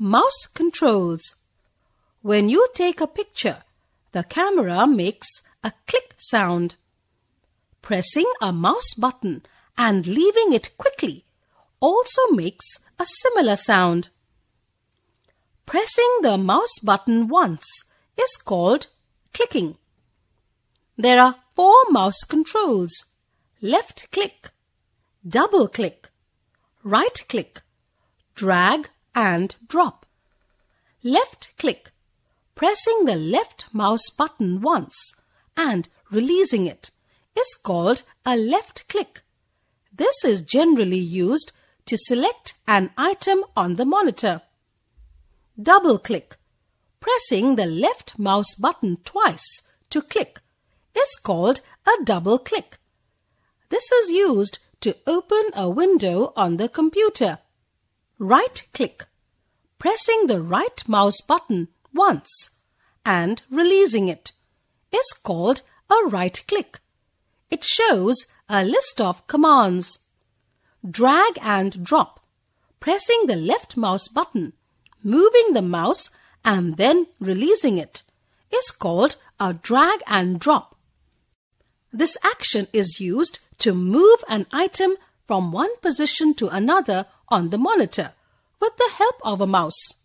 Mouse controls. When you take a picture, the camera makes a click sound. Pressing a mouse button and leaving it quickly also makes a similar sound. Pressing the mouse button once is called clicking. There are four mouse controls. Left click, double click, right click, drag and drop. Left click, pressing the left mouse button once and releasing it is called a left click. This is generally used to select an item on the monitor. Double click, pressing the left mouse button twice to click is called a double click. This is used to open a window on the computer. Right click, pressing the right mouse button once and releasing it is called a right click. It shows a list of commands. Drag and drop, pressing the left mouse button, moving the mouse and then releasing it is called a drag and drop. This action is used to move an item from one position to another on the monitor with the help of a mouse.